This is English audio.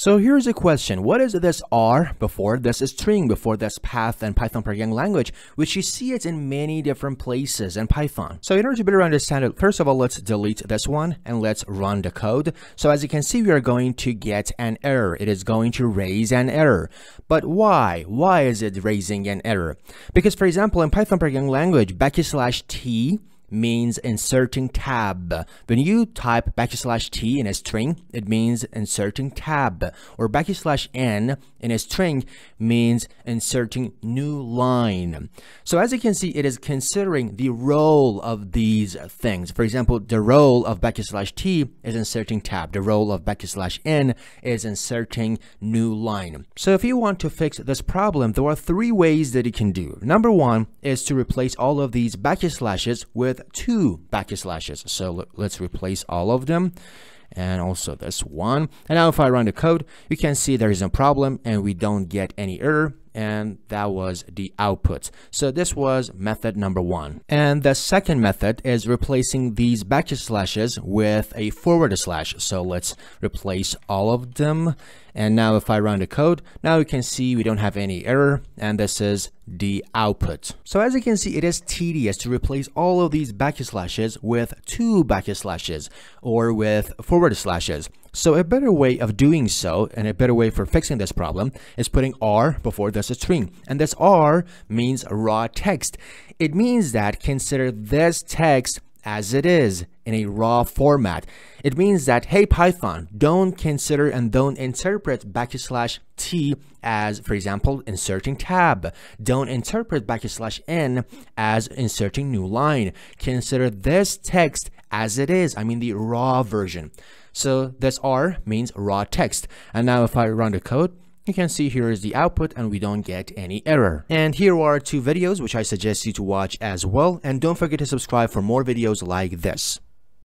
So here's a question. What is this R before this string, before this path and Python programming language, which you see it in many different places in Python. So in order to better understand it, first of all, let's delete this one and let's run the code. So as you can see, we are going to get an error. It is going to raise an error. But why? Why is it raising an error? Because for example, in Python programming language, backslash T means inserting tab. When you type backslash t in a string, it means inserting tab. Or backslash n in a string means inserting new line. So as you can see, it is considering the role of these things. For example, the role of backslash t is inserting tab. The role of backslash n is inserting new line. So if you want to fix this problem, there are three ways that you can do. Number one is to replace all of these backslashes with two backslashes. So let's replace all of them and also this one. And now if I run the code, you can see there is no problem and we don't get any error and that was the output. So this was method number one. And the second method is replacing these backslashes with a forward slash. So let's replace all of them. And now if I run the code, now you can see we don't have any error and this is the output. So as you can see, it is tedious to replace all of these backslashes with two backslashes or with forward slashes. So a better way of doing so and a better way for fixing this problem is putting R before this string. And this R means raw text. It means that consider this text as it is in a raw format. It means that, hey Python, don't consider and don't interpret backslash t as, for example, inserting tab. Don't interpret backslash n as inserting new line. Consider this text as it is, I mean the raw version. So this R means raw text. And now if I run the code, you can see here is the output and we don't get any error. And here are two videos which I suggest you to watch as well. And don't forget to subscribe for more videos like this.